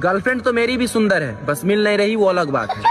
Girlfriend तो मेरी भी सुंदर है। बस मिल नहीं रही वो अलग बात है।